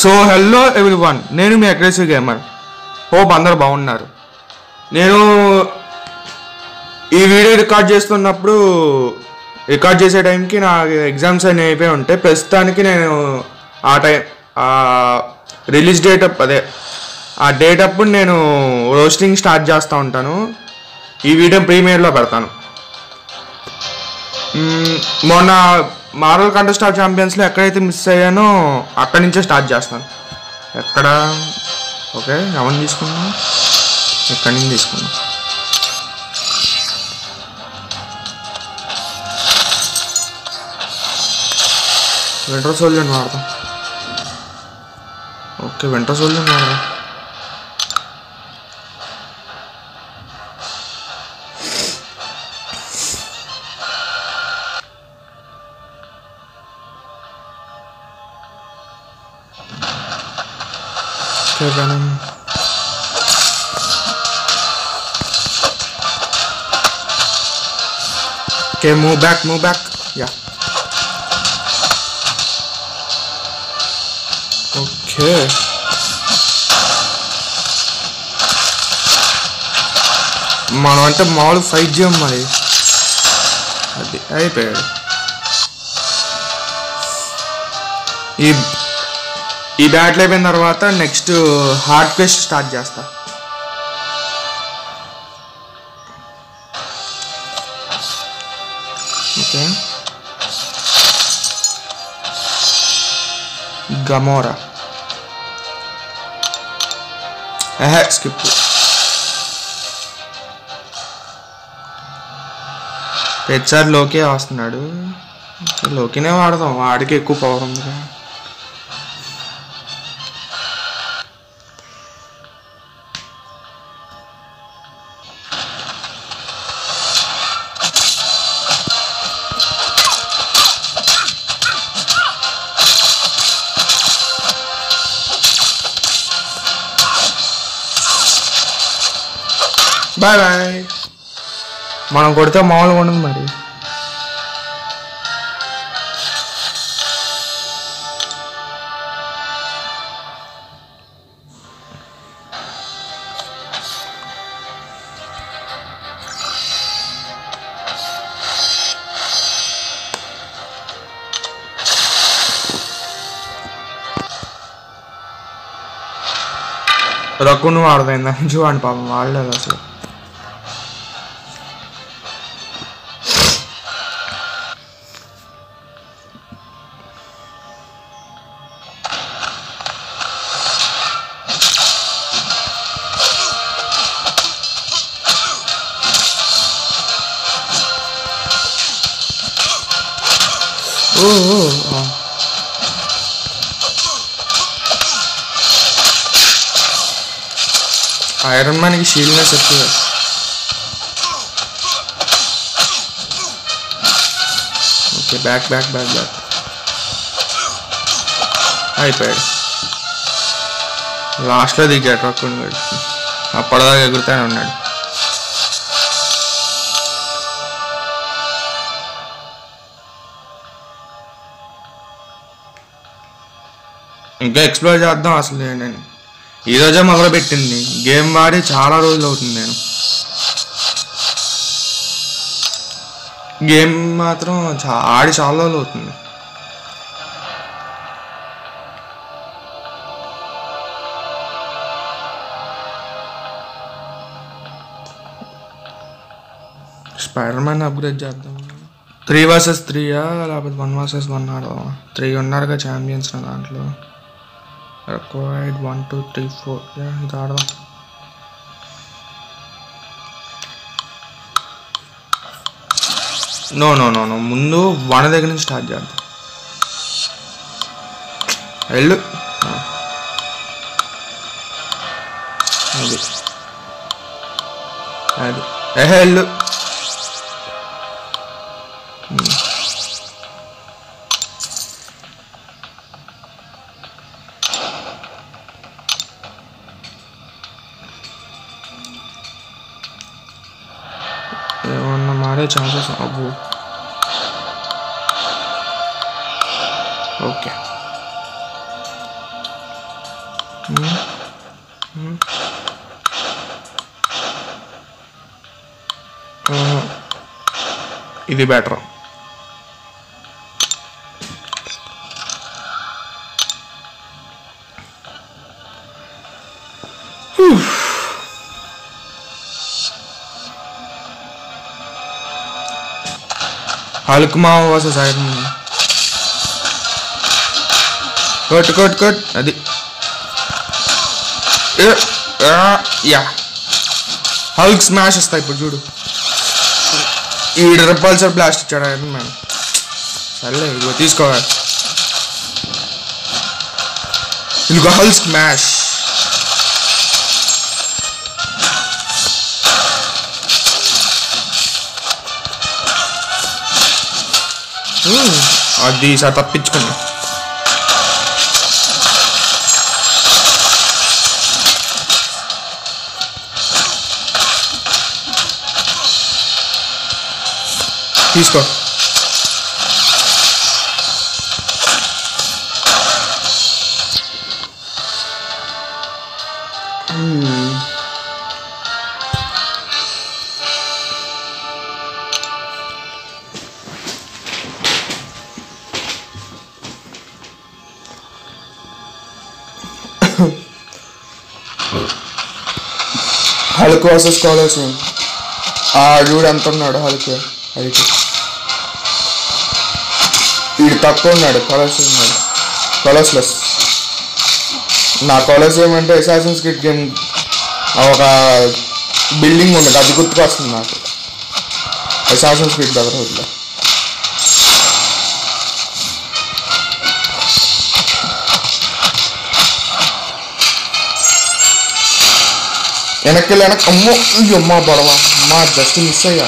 So hello everyone నేను మీ aggressive gamer hope అందరు బాగున్నారు. నేను ఈ వీడియో రికార్డ్ చేస్తున్నప్పుడు రికార్డ్ చేసే టైంకి నా ఎగ్జామ్స్ అన్నీ అయిపోయి ఉంటాయి ప్రస్తుతానికి నేను ఆ టైం రిలీజ్ డేట్ అప్ అదే ఆ డేట్ అప్పుడు నేను రోస్టింగ్ స్టార్ట్ చేస్తూ ఉంటాను. ఈ వీడియో ప్రీమియర్లో పెడతాను. మొన్న మార్వల్ కంటెస్ట్ ఆఫ్ ఛాంపియన్స్లో ఎక్కడైతే మిస్ అయ్యానో అక్కడి నుంచే స్టార్ట్ చేస్తాను. ఎక్కడ? ఓకే ఎవరిని తీసుకున్నాం ఎక్కడి నుంచి తీసుకున్నాం వింటర్ సోల్జర్ని వాడతాం. ఓకే వింటర్ సోల్జర్ని వాడదాం. Okay venom okay move back move back yeah okay మనం అంటే మామూలు ఫైట్ చేయం మరి అది అయిపోయాడు ఈ ఈ బ్యాటిల్ అయిపోయిన తర్వాత నెక్స్ట్ హార్డ్ క్వెస్ట్ స్టార్ట్ చేస్తా. ఓకే. గమోరా. ఎహె స్కిప్. హెచ్ఆర్ లోకే వస్తున్నాడు. లోకినే వాడదాం వాడికి ఎక్కువ పవర్ ఉంది కదా బాయ్ బాయ్ మనం కొడితే మామూలుగా ఉండదు మరి. రక్కును వాడదైందా చూడండి పాపం వాడలేదు అసలు. ఓ ఓ, ఆ. ఐరన్ మ్యాన్కి షీల్డ్నెస్ ఎక్కువ okay back back back back అయిపోయాడు. లాస్ట్లో దిగాడు రక్కుని అప్పటిదాకా ఎగురుతానే ఉన్నాడు. ఇంకా ఎక్స్ప్లోర్ చేద్దాం అసలు నేను. ఈరోజే మొదలుపెట్టింది. గేమ్ వాడి చాలా రోజులు అవుతుంది నేను. గేమ్ మాత్రం చా- ఆడి చాలా రోజులు అవుతుంది. స్పైడర్ మ్యాన్ అప్గ్రేడ్ చేద్దాం. త్రీ వర్సెస్ త్రీయా? లేకపోతే వన్ వర్సెస్ వన్ ఆడదాం త్రీ ఉన్నారుగా ఛాంపియన్స్ నా దాంట్లో. Required one two three four ఇది ఆడదాం నో నో నో నో ముందు వన దగ్గర నుంచి స్టార్ట్ చేద్దాం వెళ్ళు అది అది ఏహే వెళ్ళు ఇది బెటర్ హల్క్ మావ versus Iron cut cut cut అది. యా హల్క్ స్మాష్ వస్తాయి ఇప్పుడు చూడు. ఈ రిపల్సర్ బ్లాస్ట్ ఇచ్చాడు ఐరన్ మ్యాన్ సర్లే ఇదిగో తీసుకోవాలి ఇదిగో హల్ స్మాష్. అది ఈసారి తప్పించుకున్నా తీసుకో హల్క్ వర్సెస్ కాలర్స్ ఆ చూడు ఎంత ఉన్నాడు హల్క్ హైట్ వీడు తక్కువ ఉన్నాడు కలర్స్ ఉన్నాడు. కలర్స్లెస్ నా కలర్స్ ఏమంటే అసాసిన్స్ కిట్ గేమ్ ఒక బిల్డింగ్ ఉన్నది అది గుర్తుకొస్తుంది నాకు. అసాసిన్స్ కిట్ బ్రదర్హుడ్లో వెనక్కి వెళ్ళి వెనక్కి అమ్మో అయ్యో అమ్మా బొడవ అమ్మా జస్ట్ మిస్ అయ్యా.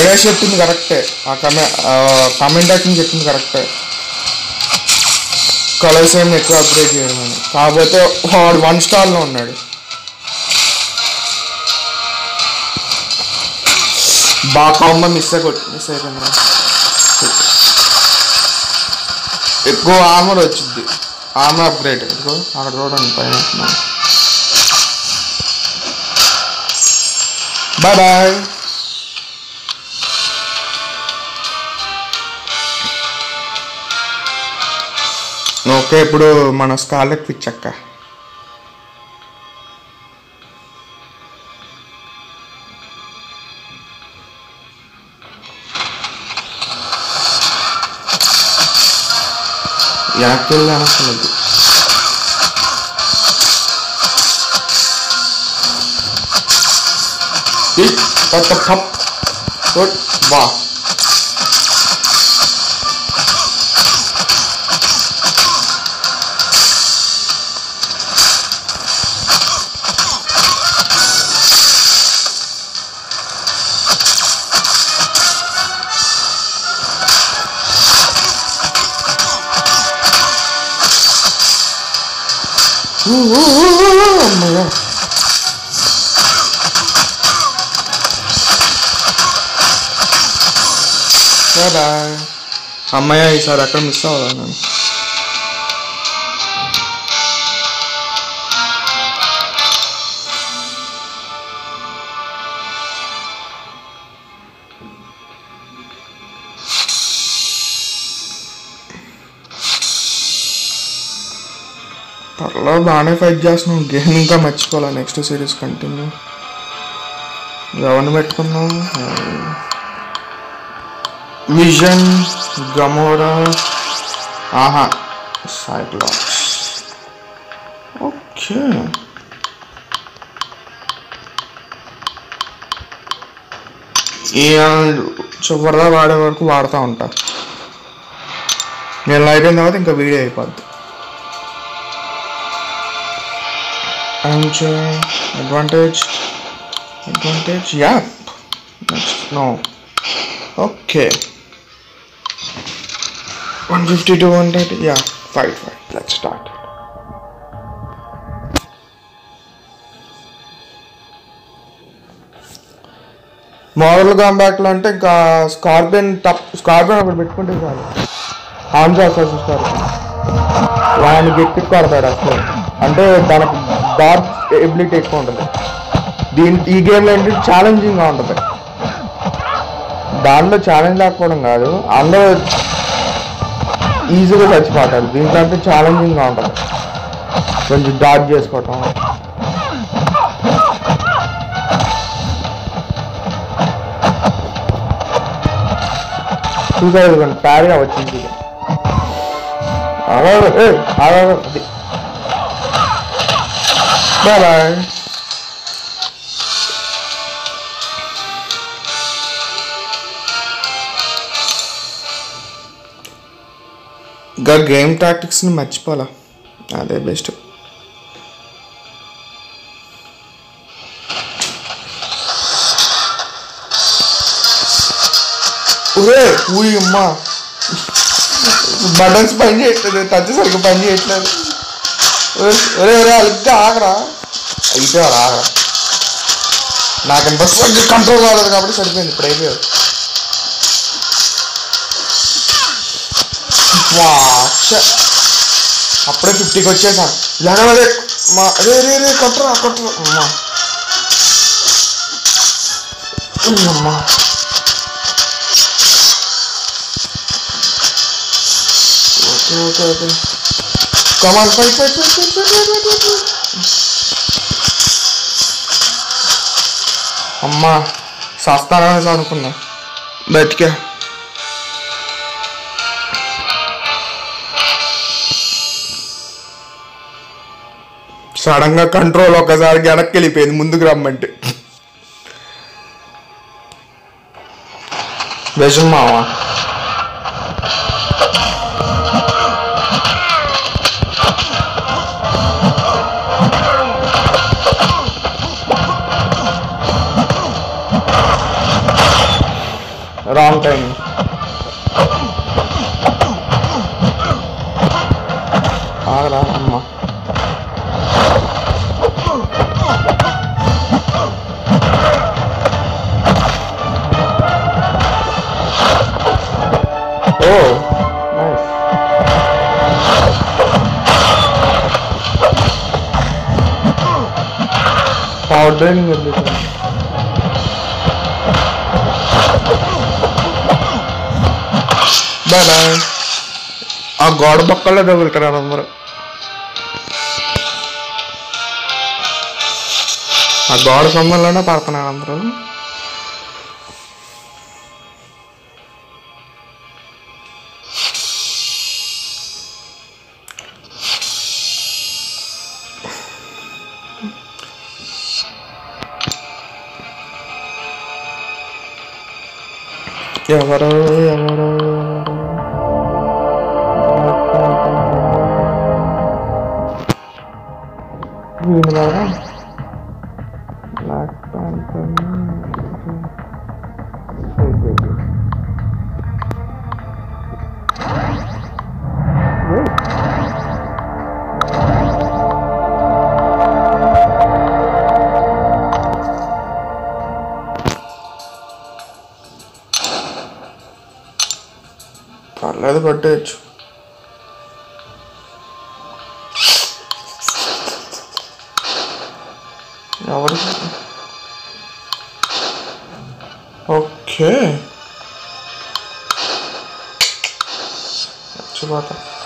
ఐడియా చెప్పింది కరెక్టే. ఆ కమె కమెంట్ యాక్టింగ్ చెప్పింది కరెక్టే. కలర్స్ ఏమి ఎక్కువ అప్గ్రేడ్ చేయమని. కాకపోతే వాడు వన్ స్టార్లో ఉన్నాడు. బాగా కాంబో మిస్ అయిపోయి మిస్ అయిపోయింది ఎక్కువ ఆర్మర్ వచ్చింది. ఆర్మర్ అప్గ్రేడ్ ఎక్కువ అక్కడ చూడండి పైన బాయ్ బాయ్ ఓకే ఇప్పుడు మన స్కాలెట్ పిచ్చక్క వెనక్కి వెళ్ళి అనసలేదు బా. అమ్మయ్య బాయ్ అమ్మయ్య ఈసారి అక్కడ మిస్ అవ్వాలి నేను పర్లేదు బాగానే ఫైట్ చేస్తున్నావు. గేమ్ ఇంకా మర్చిపోలే. నెక్స్ట్ సిరీస్ కంటిన్యూ ఎవరిని పెట్టుకున్నావు విజన్ గమోరా ఆహా సైక్లాప్స్ ఓకే ఈ చివరిదా వాడే వరకు వాడుతూ ఉంటా. నేను అయిపోయిన తర్వాత ఇంకా వీడియో అయిపోద్ది. And uh, advantage advantage yeah. Next, no. Okay. 150 to 100 yeah fight fight. Let's start. Model కాంబాక్ట్లో అంటే ఇంకా స్కార్పియన్ తప్ స్కార్పియన్ ఒకటి పెట్టుకుంటే చాలు. హాన్జా అసలు స్కార్పియన్ ఆయన గట్టి కొడతాడు అసలు. అంటే దానికి బార్ ఎబిలిటీ ఎక్కువ ఉంటుంది. దీని ఈ గేమ్లో ఏంటి? ఛాలెంజింగ్గా ఉంటుంది. దాంట్లో ఛాలెంజ్ లేకపోవడం కాదు. అందరూ ఈజీగా చచ్చిపోతారు దీంట్లో అంటే ఛాలెంజింగ్గా ఉంటుంది. కొంచెం డాట్ చేసుకోవటం. చూసారు ఇదిగోండి ప్యారీగా వచ్చింది ఇది. ఏ, బాయ్ బాయ్. ఇంకా గేమ్ టాక్టిక్స్ని మర్చిపోలా అదే బెస్ట్. ఒరే ఊరి అమ్మ. బటన్స్ పని చేయట్లేదు టచ్ సరిగ్గా పని చేయట్లేదు. ఒరే ఒరే ఒరే అలిగ్గా ఆగరా? అయితే ఆగరా? నాకు బస్ కంట్రోల్ కాలేదు కాబట్టి సరిపోయింది ఇప్పుడు అయిపోయాడు. అప్పుడే ఫిఫ్టీకి వచ్చేసాను లేనవలే మా రే రే రే కట్టరా కట్టరా అమ్మా అమ్మా okay okay okay come on fight fight fight fight fight fight fight అమ్మా సస్తానని అనుకున్నా బతికా సడన్గా కంట్రోల్ ఒకసారి వెనక్కి వెళ్ళిపోయింది ముందుకు రమ్మంటే. విషం మావా? రాంగ్ టైం ड्राइविंग कर लेता हूँ बाय बाय ಆ ಗಾಡ್ ಬಕ್ಕಲ್ಲ ಡಬಲ್ ಕರ ನಂಬರ್ ಆ ಗಾಡ್ ಸಮ್ಮಲ್ಲನ ಪಾರ್ತನ ಅಂದ್ರಲ್ಲ Yeah, живота.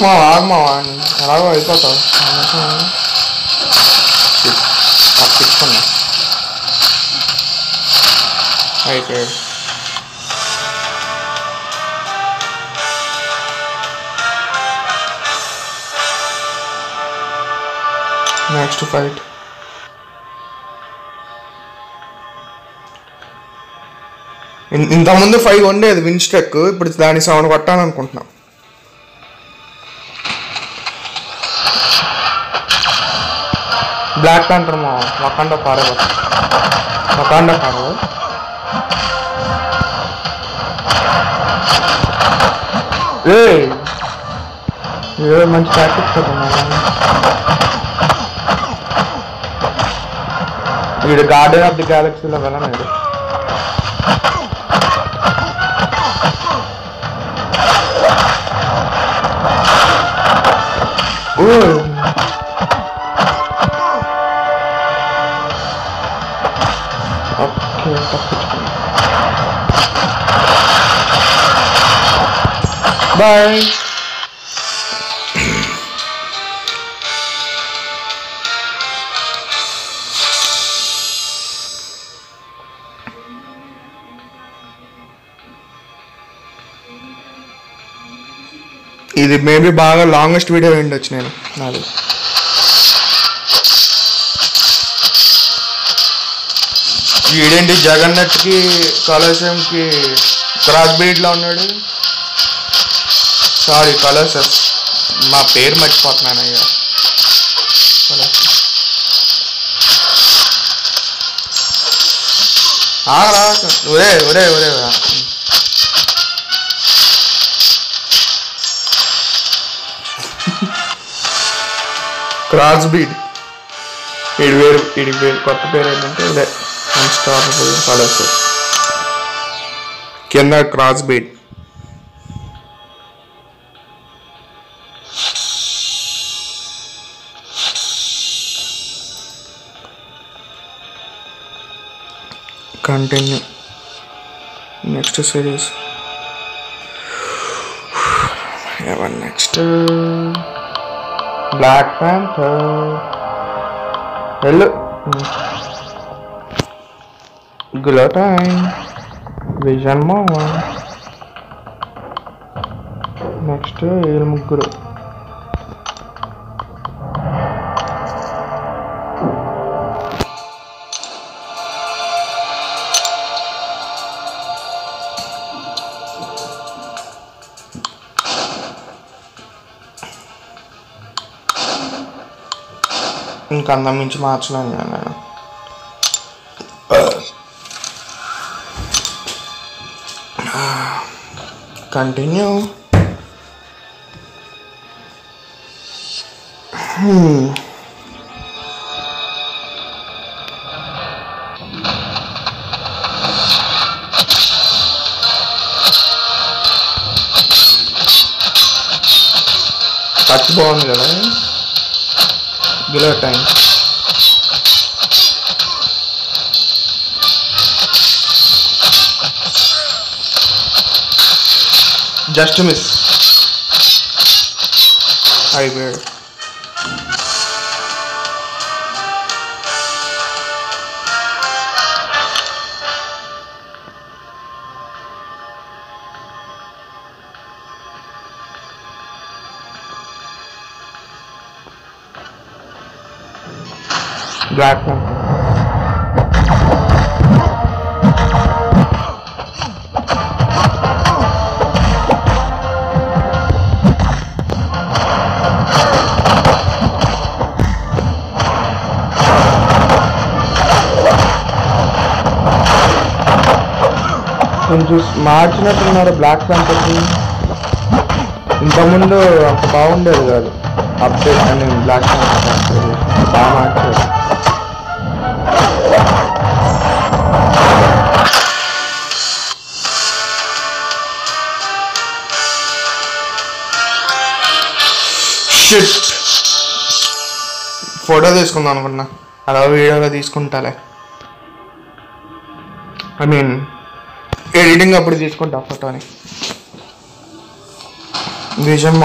అల్పమా ఆగమావా ఎలాగో అయిపోతావు తప్పించుకున్నా అయిపోయాడు నెక్స్ట్ ఫైట్ ఇంతకుముందు ఫైవ్ ఉండేది విన్స్టెక్ ఇప్పుడు దాని సౌండ్ కొట్టాలనుకుంటున్నాం బ్లాక్ ప్యాంటర్ మా వకాండ పారవ వకాండ పారవ ఏ ఏ మంచి ప్రాక్టీస్ వీడు గార్డెన్ ఆఫ్ ది గ్యాలక్సీలో వెళ్ళనాడు ఓ బాయ్ ఇది మేబీ బాగా లాంగెస్ట్ వీడియో ఉండొచ్చు నేను నాది. వీడేంటి జగన్నట్కి కలశంకి క్రాస్ బీట్లో ఉన్నాడు? సారీ కలర్సెస్ మా పేరు మర్చిపోతున్నాను అయ్యా Colossus. ఆగరా ఒరే ఒరే ఒరే క్రాస్ బీడ్ ఇది వేరు ఇది వేరు కొత్త పేరు ఏంటంటే ఇదే అన్స్టాపబుల్ కలర్స్ కింద క్రాస్ బీడ్ కంటిన్యూ నెక్స్ట్ సిరీస్ ఎవరు నెక్స్ట్ బ్లాక్ ప్యాంథర్ వెళ్ళు గ్లో టైం విజన్ మోవ నెక్స్ట్ వీళ్ళు ముగ్గురు ఇంకా అంత మించి మార్చలేను నేను నేను కంటిన్యూ టచ్ బాగుంది కదా గిలో టైం జస్ట్ మిస్ అయిపోయాడు బ్లాక్ కొంచెం మార్చినట్టున్నారు బ్లాక్ ప్యాంటర్కి ఇంతకుముందు అంత బాగుండేది కాదు. అప్డేట్ అని బ్లాక్ ప్యాంటర్ బాగా మార్చారు. షిట్ ఫోటో తీసుకుందాం అనుకున్నా. అలా వీడియోలో తీసుకుంటాలే. ఐ మీన్ ఎడిటింగ్ అప్పుడు తీసుకుంటా ఫోటోని విజయం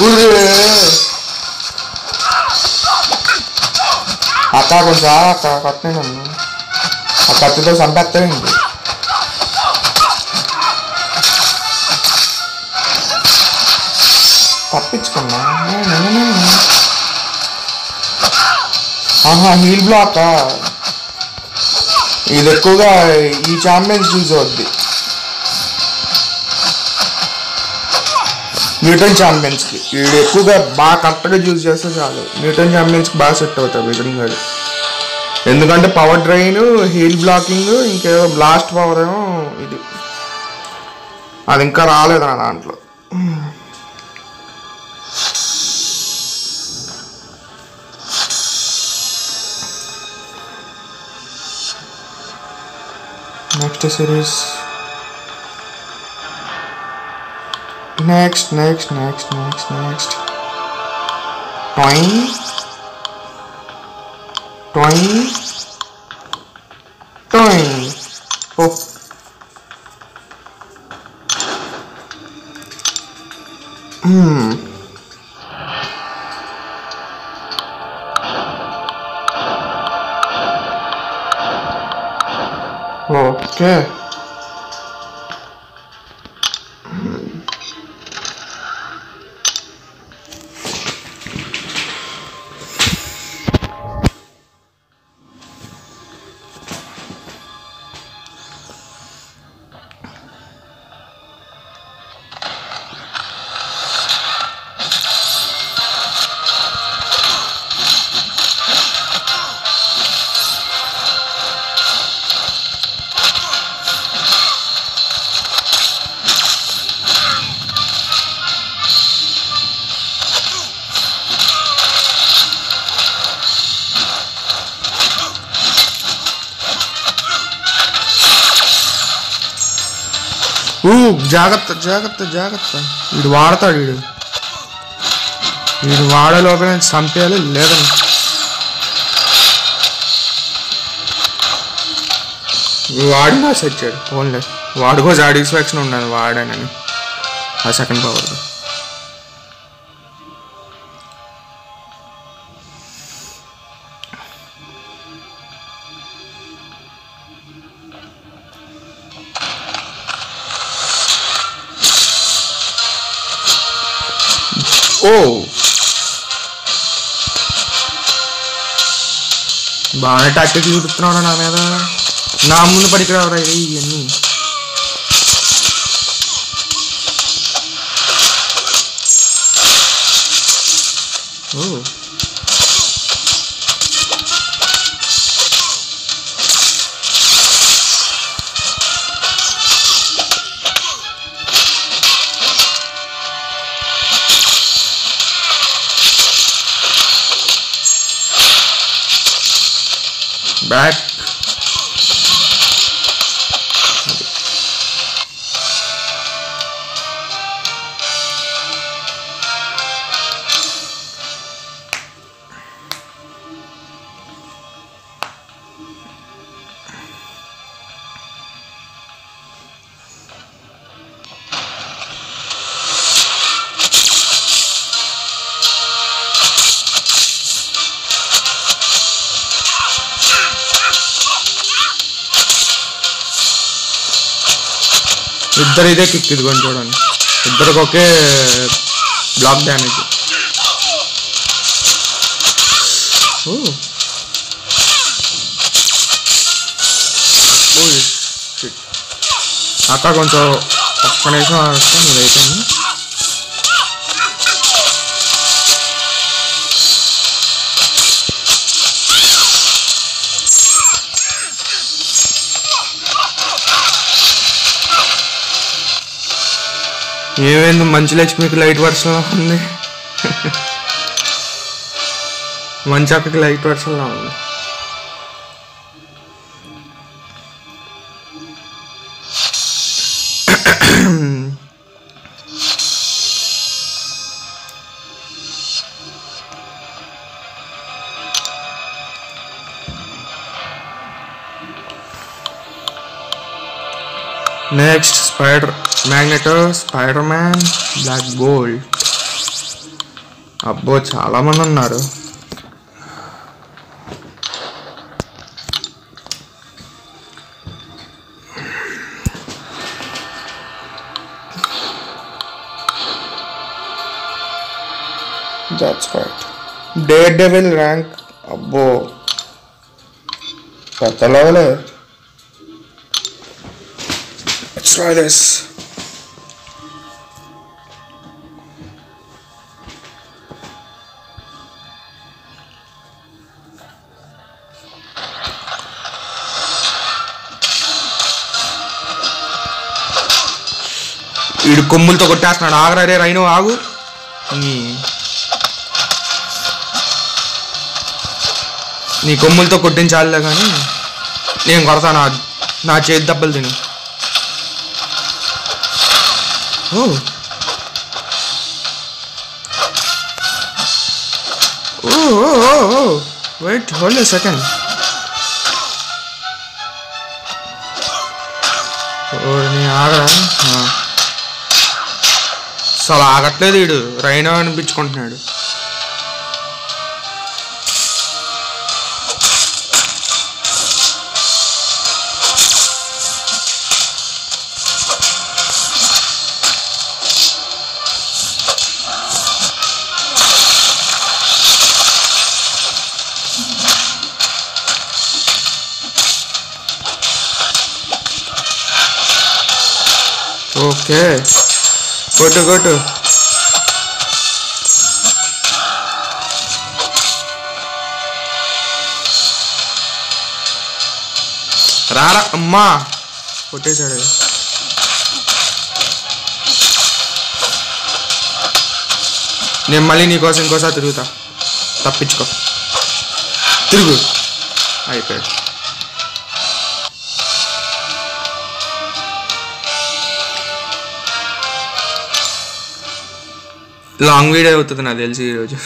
మావా అక్క కొంచెం అక్క కట్టిన నన్ను ఆ కత్తితో చంపేస్తావేంటి? తప్పించుకున్నా. ఆహా హీల్ బ్లాక్? ఇది ఎక్కువగా ఈ ఛాంపియన్స్ యూజ్ అవుద్ది న్యూటన్ ఛాంపియన్స్కి వీడు ఎక్కువగా బాగా కరెక్ట్గా చూస్ చేస్తే చాలు. న్యూటన్ ఛాంపియన్స్కి బాగా సెట్ అవుతాయి విక్రమ్ గారు ఎందుకంటే పవర్ డ్రైన్ హీల్ బ్లాకింగ్ ఇంకేదో బ్లాస్ట్ పవర్ ఏమో ఇది. అది ఇంకా రాలేదు నా దాంట్లో. Next series Next, next, next, next, next. Toing. Toing. Toing. Oh. Hmm. Okay. ఊ జాగ్రత్త జాగ్రత్త జాగ్రత్త. వీడు వాడతాడు వీడు. వీడు వాడేలోగా నేను చంపేయాలి లేదని. వాడినా సచ్చాడు ఓన్లీ వాడుకో సాటిస్ఫాక్షన్ ఉన్నాను వాడానని. ఆ సెకండ్ పవర్ ఓ బాగానే టాక్టిక్ చూపిస్తున్నాడు నా మీద. నా ముందు పడికిరావరా ఇవన్నీ. బ్యాక్ ఇద్దరు ఇదే కిక్ ఇదిగోండి చూడండి. ఇద్దరికి ఒకే బ్లాక్ డ్యామేజ్ అక్క కొంచెం ఒక్క నిమిషం వస్తే మీరు అయిపోయింది ये मंच लक्ष्मी की लाइट वर्ष मंच की लाइट वर्ष next spider Magneto Spider Man Black Bolt అబ్బో చాలామంది ఉన్నారు that's right Daredevil rank అబ్బో. పెద్ద లెవెలే Let's try this. వీడు కొమ్ములతో కొట్టేస్తున్నాడు. ఆగరా రే రైను ఆగు. నీ కొమ్ములతో కొట్టించాలిలే కానీ నేను కొడతా నా నా చేతి దెబ్బలు తిను. Oh. Oh wait hold second ఓని ఆగరా. అసలు ఆగట్లేదు వీడు. రైనా అనిపించుకుంటున్నాడు. ఓకే. కొట్టు కొట్టు రారా అమ్మా కొట్టేశాడు నేను మళ్ళీ నీకోసం ఇంకోసారి తిరుగుతా తప్పించుకో తిరుగు అయిపోయాడు లాంగ్ వీడియో అవుతుంది నాకు తెలిసి ఈరోజు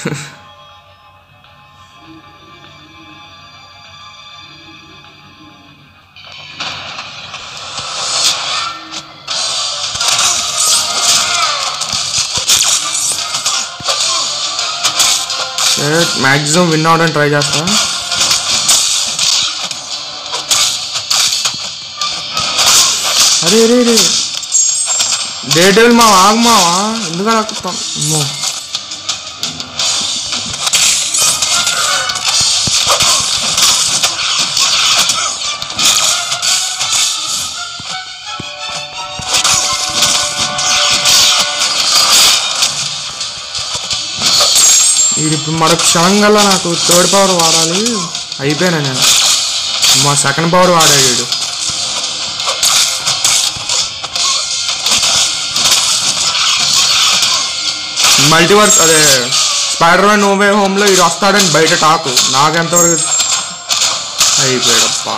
మ్యాక్సిమం విన్ అవడానికి ట్రై చేస్తా. అరే రే రే డే మా ఆగమావా ఎందుకలా అమ్మో ఇది ఇప్పుడు మరొక క్షణం గల్లా నాకు థర్డ్ పవర్ వాడాలి. అయిపోయాను నేను. మా సెకండ్ పవర్ వాడాడు మల్టీవర్స్ అదే స్పైడర్ మ్యాన్ నోవే హోమ్లో ఇది వస్తాడని బయట టాకు. నాకెంతవరకు అయిపోయాడప్పా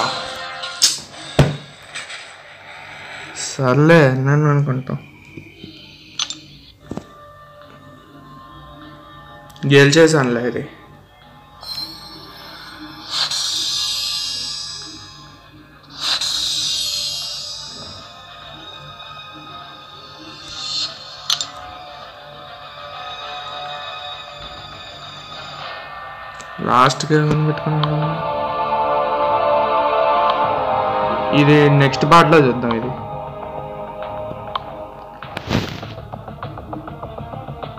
సర్లే నన్ను అనుకుంటాం గెలిచేసానులే ఇది. లాస్ట్కి ఏమైనా పెట్టుకున్నాను ఇది నెక్స్ట్ పార్ట్లో చూద్దాం ఇది.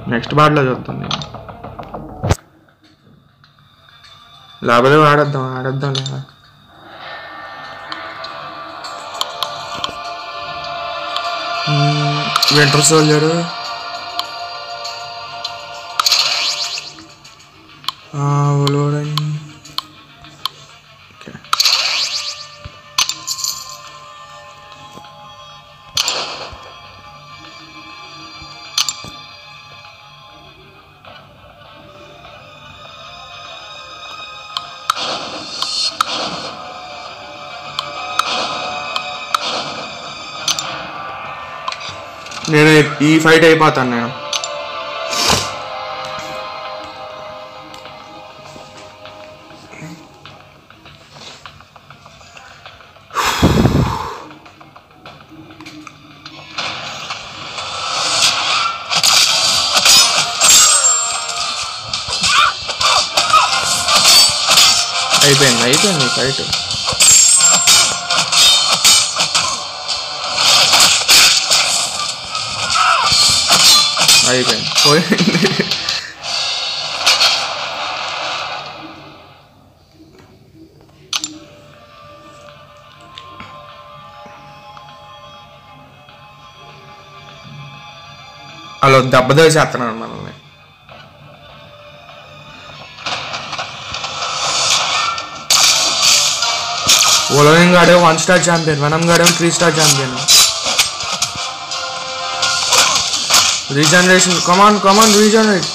నెక్స్ట్ పార్ట్లో చూద్దాం నేను. లేకపోతే ఆడేద్దాం ఆడేద్దాం లేదా? Winter soldier. ఫైట్ అయిపోతాను నేను. అయిపోయింది అయిపోయింది ఫైట్ అయిపోయింది పోయింది అలా దెబ్బతో చేస్తున్నాడు మనల్ని ఓలోనింగ్ గాడే వన్ స్టార్ ఛాంపియన్ వనం గాడేమో three star champion regeneration come on come on regenerate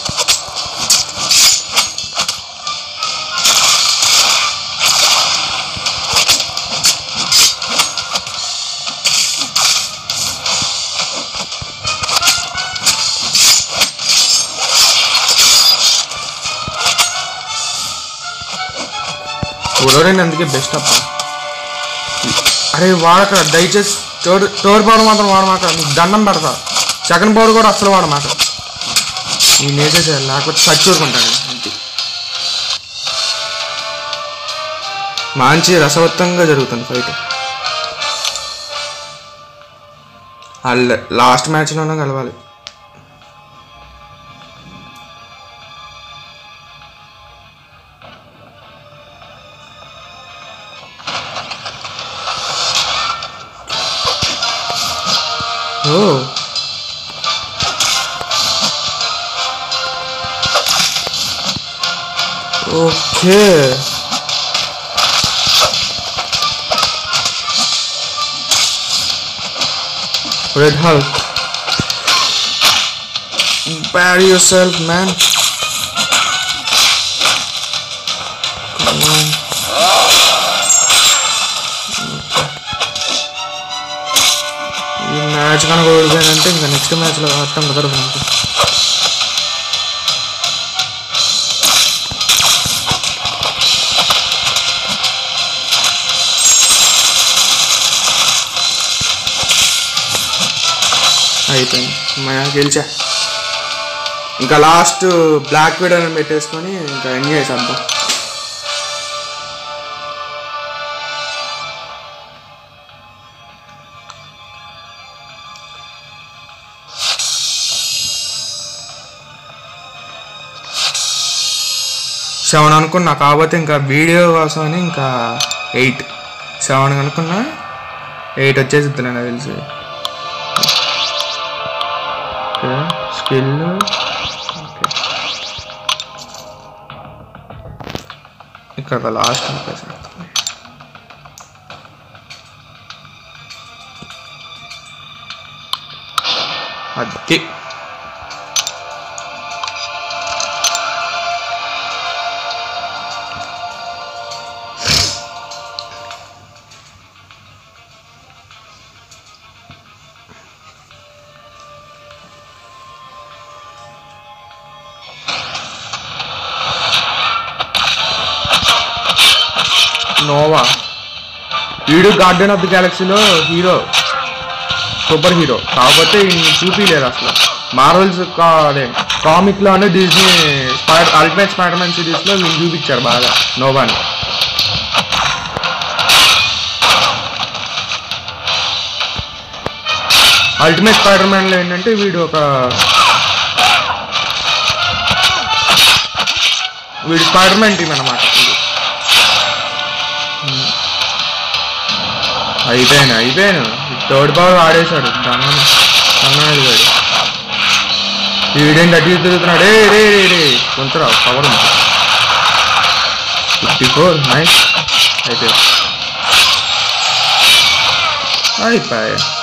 ఓలోనింగ్ అందుకే బెస్ట్ అప్ప అరే వాడక దయచేసి టోర్ టోర్ పవర్ మాత్రం వాడమాక నీకు దండం పెడతా సెకండ్ పవర్ కూడా అసలు వాడమాక నేను వేసేసాను లేకపోతే చచ్చి ఊరుకుంటాను అంతే మంచి రసవత్తంగా జరుగుతుంది ఫైట్ వాళ్ళ లాస్ట్ మ్యాచ్లోనే కలవాలి. ఓ. Okay Red Hulk. Prepare yourself, man. Come on. ఈ మ్యాచ్ కనుక ఓడిపోయానంటే ఇంకా నెక్స్ట్ మ్యాచ్లో ఆడటం కుదరదు అయిపోయింది. మా గెలిచా. ఇంకా లాస్ట్ బ్లాక్ విడోని పెట్టేసుకొని ఇంకా ఎంజాయ్ చేద్దాం. సెవెన్ అనుకున్నా కాకపోతే ఇంకా వీడియో కోసం అని ఇంకా ఎయిట్. సెవెన్ అనుకున్నా ఎయిట్ వచ్చేసి నాకు తెలిసి. okay skill okay. Ikka ka last one, kaise addik వీడు గార్డెన్ ఆఫ్ ది గ్యాలక్సీలో హీరో సూపర్ హీరో కాకపోతే ఈయన్ని చూపించలేదు అసలు. మార్వెల్స్ అదే కామిక్లోనే Disney spider ultimate Spider Man సిరీస్లో వీళ్ళు చూపించారు బాగా. నోవాని అల్టిమేట్ స్పైడర్ మ్యాన్లో ఏంటంటే వీడు ఒక వీడు స్పైడర్ మ్యాన్ టీం అనమాట అయిపోయాను అయిపోయాను. థర్డ్ పవర్ ఆడేశాడు. దన్నం దన్నది వీడేంటి అటు తిరుగుతున్నాడు? ఏ రే రే రే. కొంచెం పవర్ ఉంది. ఫిఫ్టీ ఫోర్ నైస్ అయిపోయా అయిపోయా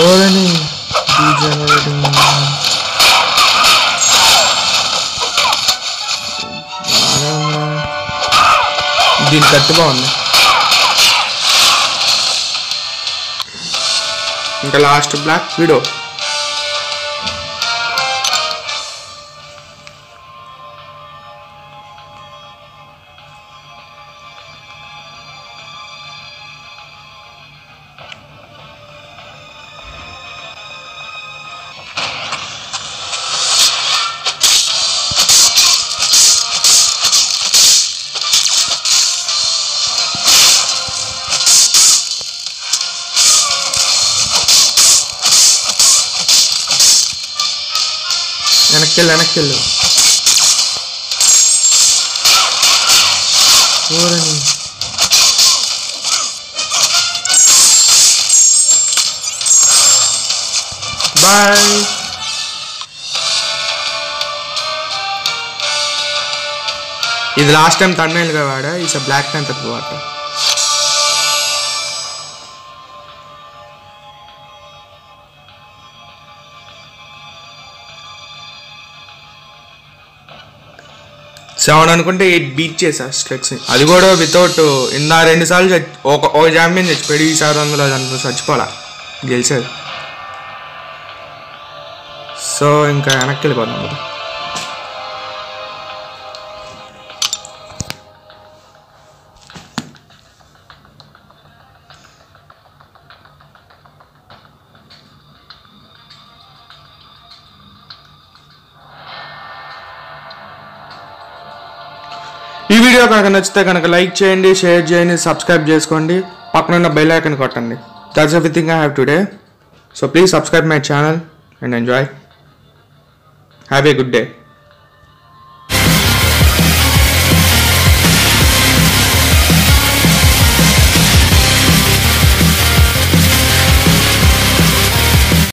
ఓరని డీజనరేటింగ్ దీని కట్టు బాగుంది ఇంకా లాస్ట్ బ్లాక్ వీడో. వెనక్కి ఊరని. బాయ్. ఇది లాస్ట్ టైం తన్నేలుగా వాడా? ఈస్ అ బ్లాక్ ప్యాంతర్ వాట సెవెన్ అనుకుంటే ఎయిట్ బీట్ చేసా స్ట్రెక్స్ అది కూడా వితౌట్ ఇందా రెండు సార్లు చచ్చి ఒక ఒక ఛాంపియన్ చచ్చిపోయాడు. ఈసారి అందులో దాంట్లో చచ్చిపోలా. గెలిచాడు. సో ఇంకా వెనక్కి వెళ్ళిపోదాం కదా. కనుక నచ్చితే కనుక లైక్ చేయండి షేర్ చేయండి సబ్స్క్రైబ్ చేసుకోండి. పక్కన ఉన్న బెల్ ఐకన్ కొట్టండి. That's everything I have today so please subscribe my channel and enjoy have a good day